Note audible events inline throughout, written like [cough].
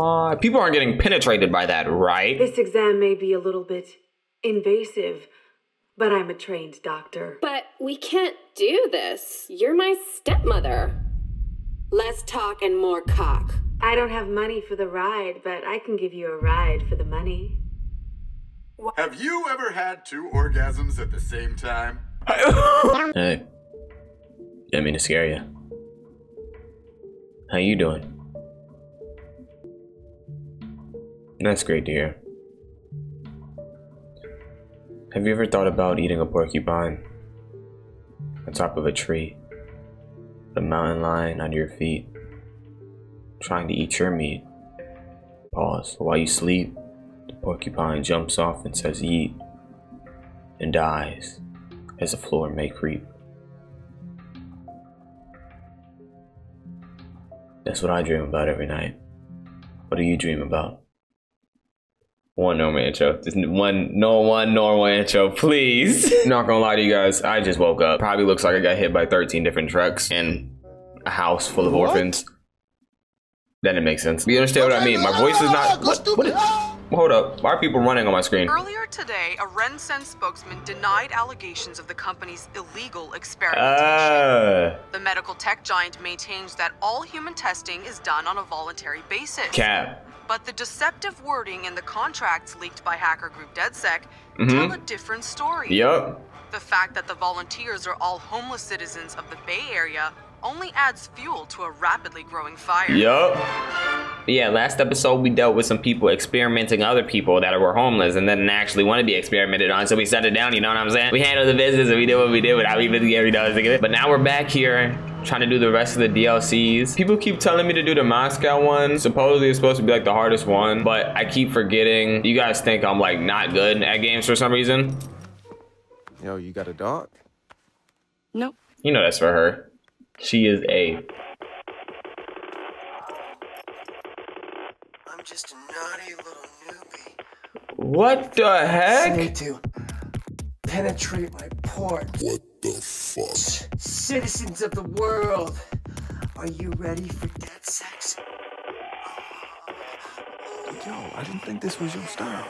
on. People aren't getting penetrated by that, right? This exam may be a little bit invasive, but I'm a trained doctor. But we can't do this. You're my stepmother. Less talk and more cock. I don't have money for the ride, but I can give you a ride for the money. Have you ever had two orgasms at the same time? [laughs] Hey. Didn't mean to scare you. How you doing? That's great to hear. Have you ever thought about eating a porcupine? On top of a tree? A mountain lion under your feet? Trying to eat your meat? Pause. While you sleep, the porcupine jumps off and says yeet and dies as the floor may creep. That's what I dream about every night. What do you dream about? One normal intro. Just one, no one normal intro, please. [laughs] Not gonna lie to you guys, I just woke up. Probably looks like I got hit by 13 different trucks and a house full of orphans. That didn't make sense. You understand what I mean? My voice is not. What, what is, hold up. Why are people running on my screen? Earlier today, a Rensen spokesman denied allegations of the company's illegal experimentation. Uh, the medical tech giant maintains that all human testing is done on a voluntary basis. cap. But the deceptive wording in the contracts leaked by hacker group DedSec Mhm. tell a different story. Yup. The fact that the volunteers are all homeless citizens of the Bay Area only adds fuel to a rapidly growing fire. Yup. Yeah, last episode we dealt with some people experimenting other people that were homeless and didn't actually want to be experimented on, so we shut it down, you know what I'm saying? We handled the business and we did what we did without even dollar to it. But now we're back here trying to do the rest of the DLCs. People keep telling me to do the Moscow one. Supposedly it's supposed to be like the hardest one, but I keep forgetting. You guys think I'm like not good at games for some reason? Yo, you got a dog? Nope. You know that's for her. She is a I'm just a naughty little newbie. What the heck? Need to penetrate my port. What the fuck? Citizens of the world, are you ready for dead sex? Yo, I didn't think this was your style.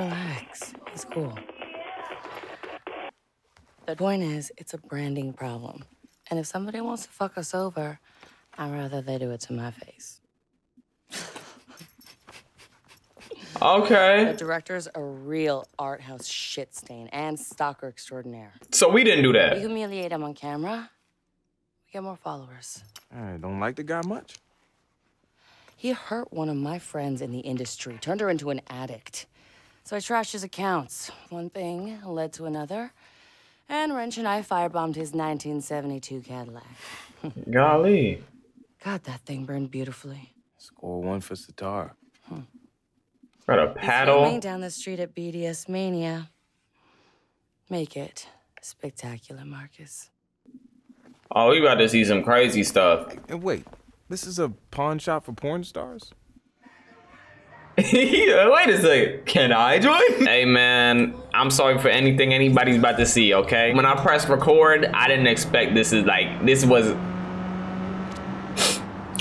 Relax. It's cool. The point is, it's a branding problem. And if somebody wants to fuck us over, I'd rather they do it to my face. The director's a real art house shit stain and stalker extraordinaire. So we didn't do We that. humiliate him on camera, we get more followers. I don't like the guy much. He hurt one of my friends in the industry, turned her into an addict. So I trashed his accounts. One thing led to another. And Wrench and I firebombed his 1972 Cadillac. Golly. God, that thing burned beautifully. Score one for Sitara. Hmm. Got a He's paddle. filming down the street at BDS Mania. Make it spectacular, Marcus. Oh, we about to see some crazy stuff. And wait, this is a pawn shop for porn stars? [laughs] Wait a second. Can I join? [laughs] Hey man, I'm sorry for anything anybody's about to see, okay? When I pressed record, I didn't expect this is like this was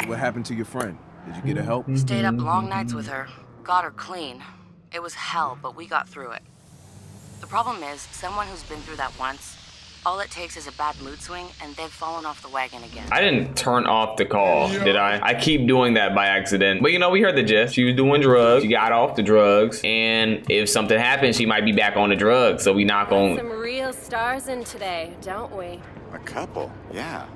What happened to your friend? Did you get her help? Stayed up long nights with her. Got her clean. It was hell, but we got through it. The problem is, someone who's been through that once, all it takes is a bad mood swing and they've fallen off the wagon again. I didn't turn off the call, did I? I keep doing that by accident. But you know, we heard the gist. She was doing drugs. She got off the drugs. And if something happens, she might be back on the drugs. So we not Some gonna real stars in today, don't we? A couple, yeah.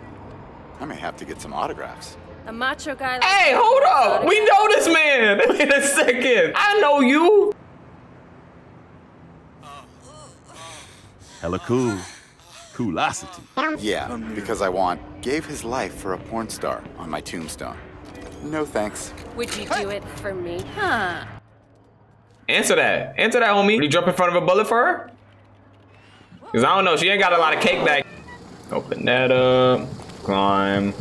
I may have to get some autographs. A macho guy like Hey, hold up! We know this man! [laughs] Wait a second. I know you. Hella cool. Coolosity. Yeah, because I want gave his life for a porn star on my tombstone. No thanks. Would you do it for me? Huh? Answer that. Answer that, homie. Would you jump in front of a bullet for her? Cause I don't know. She ain't got a lot of cake back. Open that up. Climb.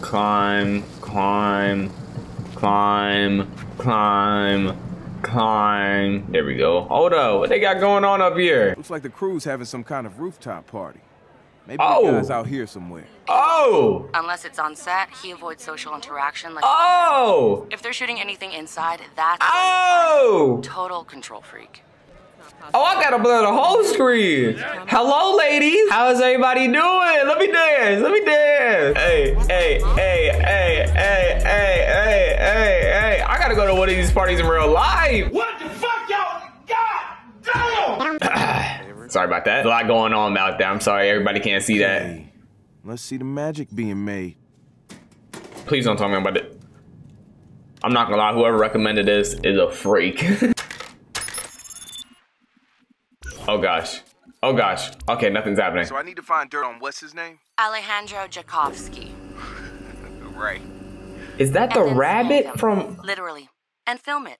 Climb. Climb. Climb. Climb. Climb. There we go. Hold up. What they got going on up here? Looks like the crew's having some kind of rooftop party. Maybe Oh. the guy's out here somewhere. Oh! Unless it's on set, he avoids social interaction. Like Oh! if they're shooting anything inside, that's Oh! total control freak. Oh, I gotta blur the whole screen. Hello, ladies. How's everybody doing? Let me dance. Let me dance. Hey, hey, hey, hey, hey, hey, hey, hey, hey. I gotta go to one of these parties in real life. What the fuck, y'all? God damn! [sighs] Sorry about that. A lot going on out there. I'm sorry, everybody can't see that. Hey, let's see the magic being made. Please don't tell me about it. I'm not gonna lie, whoever recommended this is a freak. [laughs] oh gosh. Oh gosh. Okay, nothing's happening. So I need to find dirt on what's his name? Alejandro Jakovsky. [laughs] Right. Is that the And then rabbit from Literally. And film it.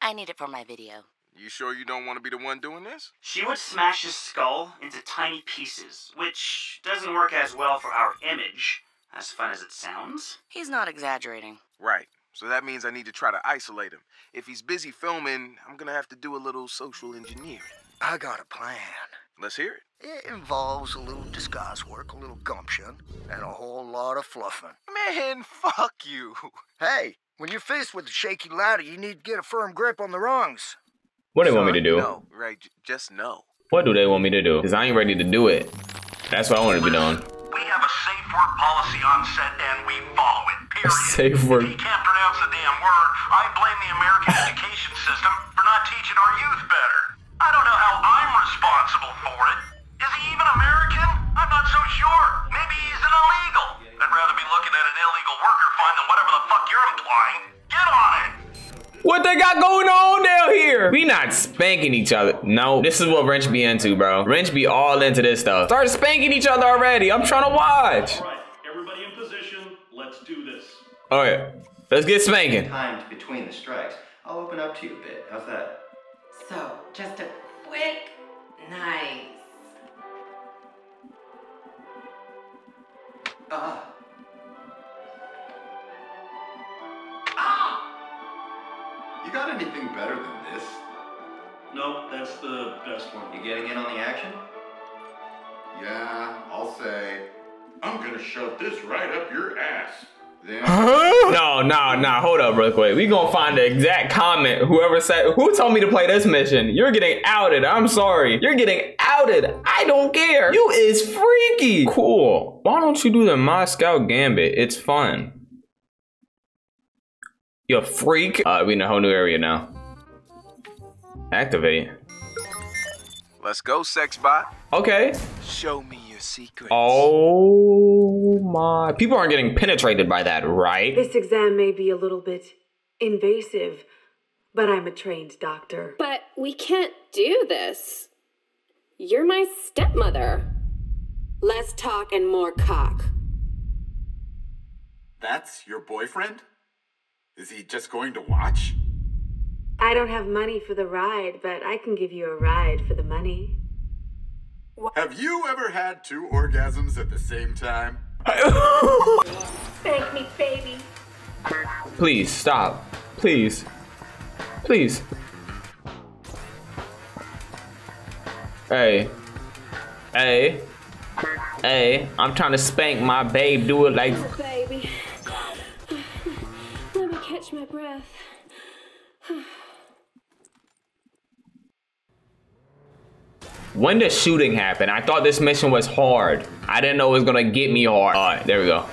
I need it for my video. You sure you don't want to be the one doing this? She would smash his skull into tiny pieces, which doesn't work as well for our image, as fun as it sounds. He's not exaggerating. Right. So that means I need to try to isolate him. If he's busy filming, I'm gonna have to do a little social engineering. I got a plan. Let's hear it. It involves a little disguise work, a little gumption, and a whole lot of fluffing. Man, [laughs] fuck you. Hey, when you're faced with a shaky ladder, you need to get a firm grip on the rungs. What do they want me to do? No, right. Just no. What do they want me to do? Because I ain't ready to do it. That's what I want to be doing. We have a safe work policy on set and we follow it, period. [laughs] Safe work. If he can't pronounce the damn word, I blame the American [laughs] education system for not teaching our youth better. I don't know how I'm responsible for it. Is he even American? I'm not so sure. Maybe he's an illegal. I'd rather be looking at an illegal worker fine than whatever the fuck you're implying. Get on it! What they got going on down here? We not spanking each other. No, this is what Wrench be into, bro. Wrench be all into this stuff. Start spanking each other already. I'm trying to watch. Right, everybody in position. Let's do this. All right, let's get spanking. timed between the strikes. I'll open up to you a bit. How's that? So, just a quick, nice. Ah. You got anything better than this? Nope, that's the best one. You getting in on the action? Yeah, I'll say. I'm gonna shove this right up your ass. No, no, no. Hold up, real quick. We gonna find the exact comment. Whoever said, who told me to play this mission? You're getting outed. I'm sorry. You're getting outed. I don't care. You is freaky. Cool. Why don't you do the Moscow Gambit? It's fun. You a freak. Uh, we in a whole new area now. Activate. Let's go, sex bot. Okay. Show me your secret. Oh my. People aren't getting penetrated by that, right? This exam may be a little bit invasive, but I'm a trained doctor. But we can't do this. You're my stepmother. Less talk and more cock. that's your boyfriend? Is he just going to watch? I don't have money for the ride, but I can give you a ride for the money. Have you ever had two orgasms at the same time? [laughs] Thank me, baby. Please stop. Please. Please. Hey. Hey. Hey. I'm trying to spank my babe. Do it like. Oh, baby. Let me catch my breath. [sighs] [sighs] When the shooting happened, I thought this mission was hard. I didn't know it was gonna get me hard. Alright, there we go.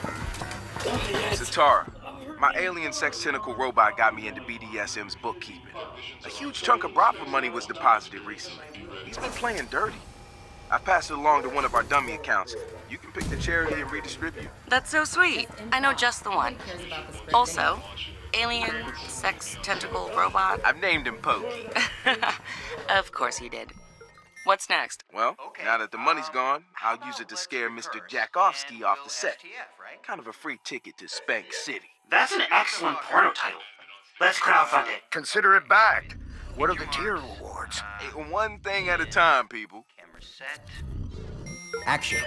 This is Sitara, my alien sex tentacle robot got me into BDSM's bookkeeping. A huge chunk of Bropper money was deposited recently. He's been playing dirty. I passed it along to one of our dummy accounts. You can pick the charity and redistribute. That's so sweet. I know just the one. Also, alien, sex, tentacle, robot. I've named him Pokey. [laughs] of course he did. What's next? Well, now that the money's gone, I'll use it to scare Mr. Jakovsky off the set. Kind of a free ticket to Spank City. That's an excellent porno title. Let's crowdfund it. Consider it backed. What are the tier rewards? Eh, One thing at a time, people. Camera set. Action.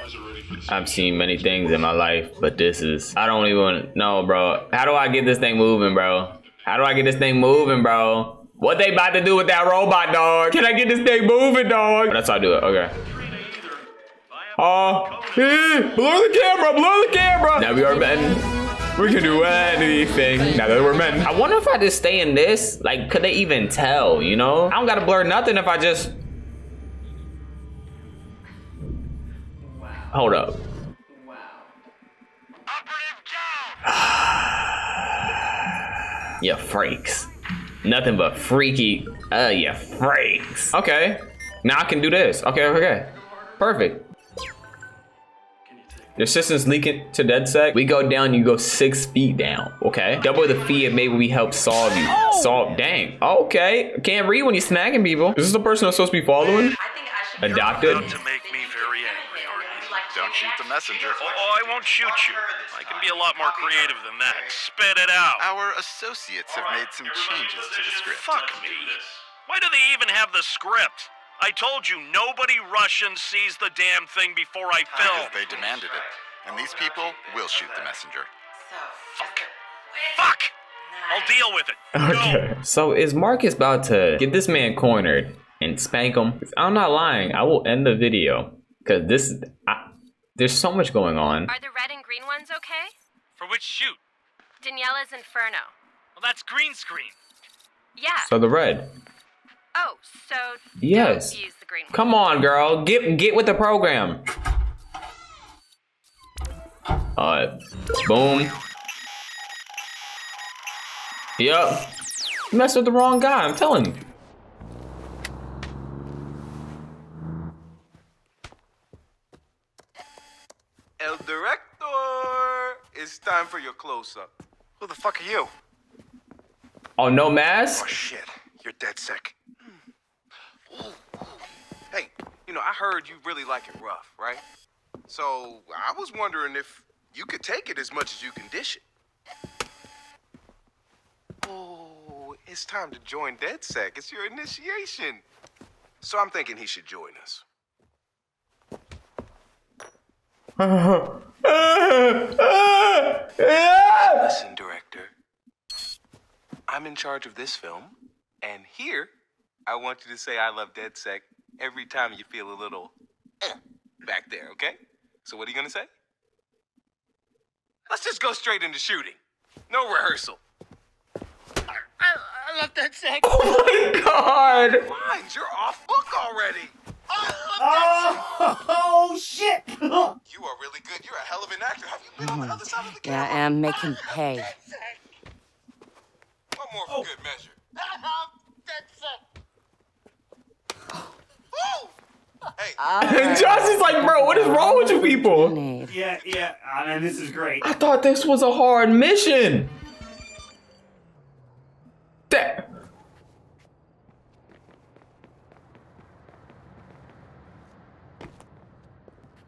I've seen many things in my life, but this is. I don't even know, bro. How do I get this thing moving, bro? How do I get this thing moving, bro? What they about to do with that robot, dog? Can I get this thing moving, dog? That's how I do it. Okay. Oh, eh, blur the camera, blur the camera. Now we are men. We can do anything now that we're men. I wonder if I just stay in this, like, could they even tell, you know? I don't gotta blur nothing if I just... Hold up. [sighs] you freaks. Nothing but freaky, uh, yeah, freaks. Okay, now I can do this. Okay, okay, perfect. Your system's leaking to dead DedSec. We go down, you go six feet down, okay? Double the fee and maybe we help solve you. Solve, dang, okay. Can't read when you're smacking people. This is this the person I'm supposed to be following? Adopted? Don't shoot the messenger. Oh, oh, I won't shoot you. I can be a lot more creative than that. Spit it out. Our associates have made some changes to the script. Fuck me. Why do they even have the script? I told you nobody Russian sees the damn thing before I film. Because they demanded it. And these people will shoot the messenger. Fuck! I'll deal with it. Okay. So is Marcus about to get this man cornered and spank him? I'm not lying. I will end the video because this. I, there's so much going on. Are the red and green ones okay? For which shoot? Daniela's Inferno. Well, that's green screen. Yeah. So the red. Oh, so Yes. don't use the green one. Come on, girl. Get get with the program. Alright. boom. Yup. You messed with the wrong guy. I'm telling you. El Director! It's time for your close-up. Who the fuck are you? Oh, no mask. Oh, shit. You're DedSec. Hey, you know, I heard you really like it rough, right? So I was wondering if you could take it as much as you can dish it. Oh, it's time to join DedSec. It's your initiation. So I'm thinking he should join us. Listen, director. I'm in charge of this film, and here, I want you to say I love DedSec every time you feel a little eh, back there, okay? So what are you gonna say? Let's just go straight into shooting. No rehearsal. I, I love that sex. Oh my god! Lines, you're off book already. Oh, oh [laughs] shit! You are really good. You're a hell of an actor. Have you been on the other side of the camera? Yeah, I am. Make [laughs] him pay. One more for oh. good measure. hey. And Josh is like, bro, what is wrong with you people? Yeah, yeah. Uh, I mean, this is great. I thought this was a hard mission. That.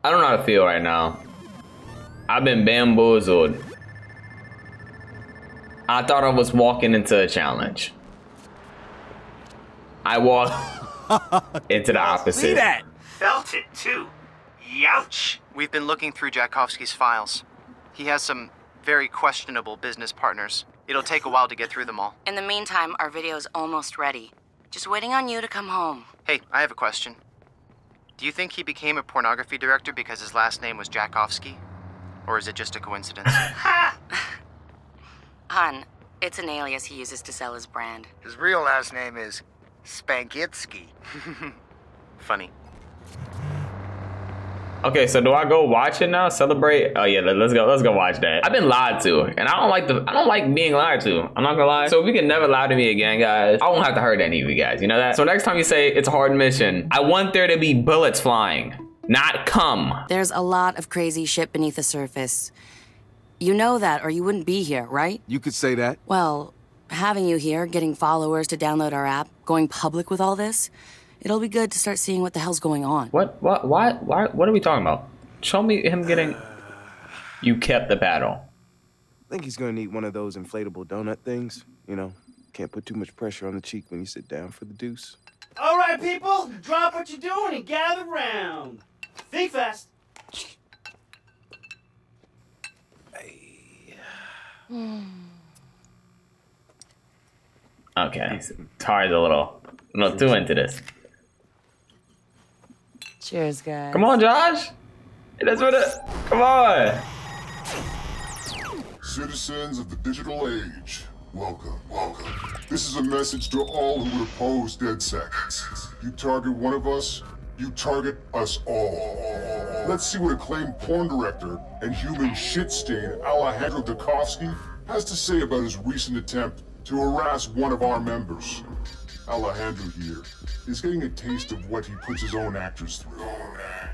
I don't know how to feel right now. I've been bamboozled. I thought I was walking into a challenge. I walked [laughs] into the opposite. See that? Felt it too. Youch. We've been looking through Jakovsky's files. He has some very questionable business partners. It'll take a while to get through them all. In the meantime, our video's almost ready. Just waiting on you to come home. Hey, I have a question. Do you think he became a pornography director because his last name was Jakovsky? Or is it just a coincidence? [laughs] Hun, it's an alias he uses to sell his brand. His real last name is Spankitsky. [laughs] Funny. Okay, so do I go watch it now? Celebrate? Oh yeah, let- let's go. Let's go watch that. I've been lied to, and I don't like the. I don't like being lied to. I'm not gonna lie. So if you can never lie to me again, guys, I won't have to hurt any of you guys. You know that. So next time you say it's a hard mission, I want there to be bullets flying, not come. There's a lot of crazy shit beneath the surface. You know that, or you wouldn't be here, right? You could say that. Well, having you here, getting followers to download our app, going public with all this, it'll be good to start seeing what the hell's going on. What? What? Why? Why? What are we talking about? Show me him getting. [sighs] You kept the battle. I think he's gonna need one of those inflatable donut things. You know, can't put too much pressure on the cheek when you sit down for the deuce. All right, people, drop what you're doing and gather round. Think fast. [sighs] Okay, Tari's a little, a little too into this. Cheers, guys. Come on, Josh. That's what it. Come on. Citizens of the digital age, welcome, welcome. This is a message to all who would oppose DedSec. You target one of us, you target us all. Let's see what acclaimed porn director and human shit stain Alejandro Dukovsky has to say about his recent attempt to harass one of our members. Alejandro here is getting a taste of what he puts his own actors through.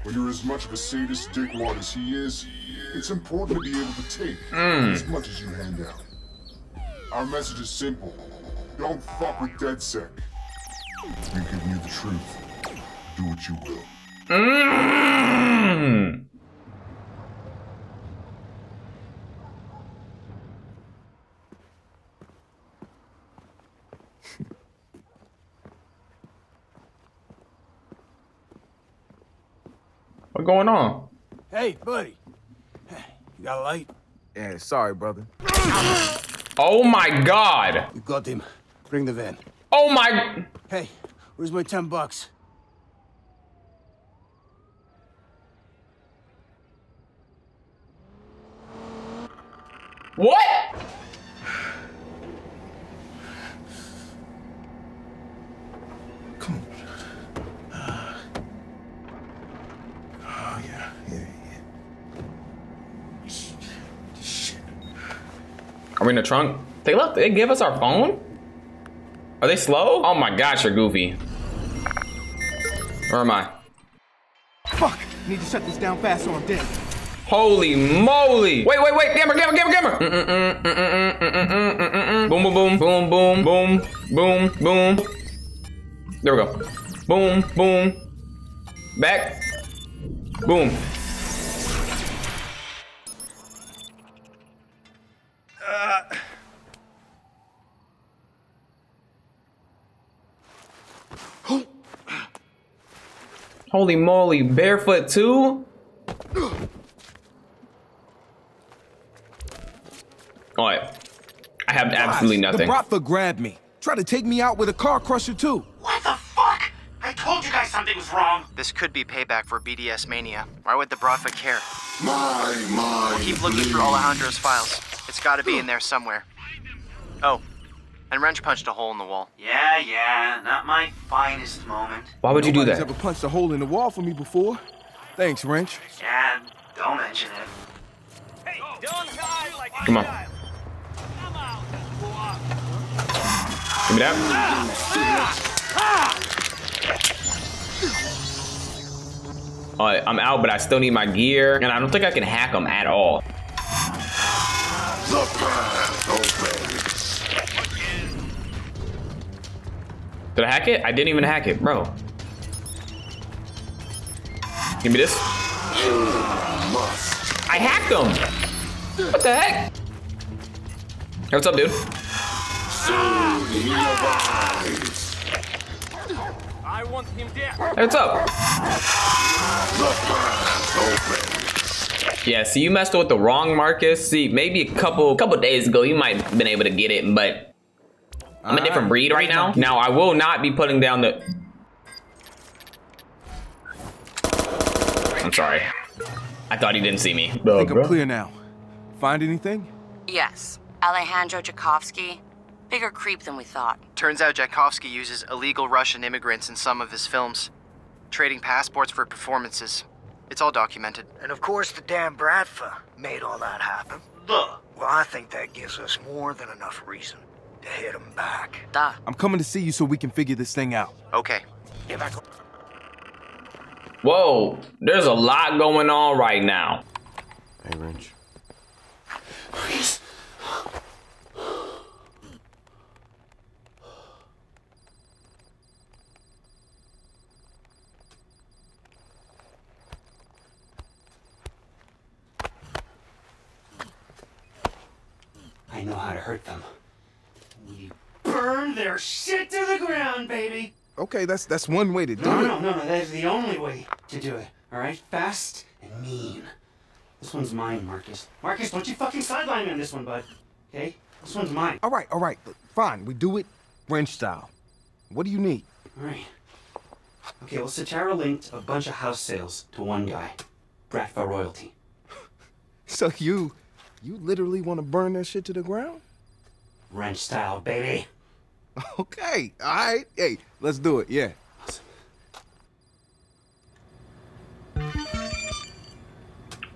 When you're as much of a sadist dickwad as he is, it's important to be able to take Mm. as much as you hand out. Our message is simple. Don't fuck with DedSec. You give me the truth. Do what you will. Mm. What going on? Hey, buddy. You got a light? Yeah, sorry, brother. Oh my god! You got him. Bring the van. Oh my... Hey, where's my 10 bucks? What? Are in the trunk? They left. They give us our phone? Are they slow? Oh my gosh, you're goofy. Where am I? Fuck! Need to shut this down fast or I'm dead. Holy moly! Wait, wait, wait! Mm-mm-mm, mm-mm-mm, mm-mm-mm, mm-mm-mm. Boom, boom, boom, boom, boom, boom, boom, boom. There we go. Boom, boom. Back. Boom. [gasps] Holy moly, barefoot too? Alright. I have absolutely nothing. The Bratva grabbed me. Tried to take me out with a car crusher, too. What the fuck? I told you guys something was wrong. This could be payback for BDS mania. Why would the Bratva care? My, my. We'll keep looking through Alejandro's files. It's gotta be in there somewhere. Oh, and Wrench punched a hole in the wall. Yeah, yeah, not my finest moment. Why would you do Nobody's that? ever punched a hole in the wall for me before. Thanks, Wrench. Yeah, don't mention it. Come on. Give me that. Alright, I'm out, but I still need my gear, and I don't think I can hack them at all. The path opens. Did I hack it? I didn't even hack it, bro. Give me this. I hacked them. What the heck? Hey, what's up, dude? Soon he arrives. I want him dead. Hey, what's up? The path opens. Yeah, see, you messed with the wrong Marcus. See, maybe a couple couple days ago, you might have been able to get it, but I'm a different uh, breed right now. Now, I will not be putting down the... I'm sorry. I thought he didn't see me. I think I'm clear now. Find anything? Yes, Alejandro Tchaikovsky. Bigger creep than we thought. Turns out Tchaikovsky uses illegal Russian immigrants in some of his films, trading passports for performances. It's all documented. And of course, the damn Bratva made all that happen. Look. Well, I think that gives us more than enough reason to hit him back. Duh. I'm coming to see you so we can figure this thing out. Okay. Get back. Whoa, there's a lot going on right now. Hey, Wrench. Know how to hurt them. We burn their shit to the ground, baby. Okay, that's that's one way to do No, it. no, no, no. That is the only way to do it. All right, fast and mean. This one's mine, Marcus. Marcus, don't you fucking sideline me on this one, bud. Okay? This one's mine. All right, all right. Fine, we do it Wrench style. What do you need? All right. Okay, well, Sitara linked a bunch of house sales to one guy. Bratva royalty. [laughs] So you, you literally want to burn that shit to the ground? Wrench style, baby. Okay, all right. Hey, let's do it. Yeah.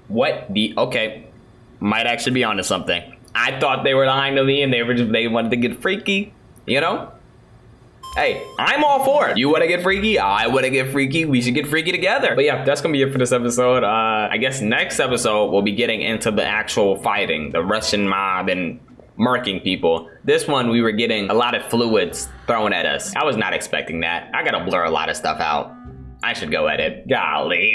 What the? Okay, might actually be onto something. I thought they were lying to me and they were just they wanted to get freaky. You know? Hey, I'm all for it. You want to get freaky? I want to get freaky. We should get freaky together. But yeah, that's gonna be it for this episode. Uh, I guess next episode we'll be getting into the actual fighting, the Russian mob and marking people. This one we were getting a lot of fluids thrown at us. I was not expecting that. I gotta blur a lot of stuff out. I should go edit. Golly.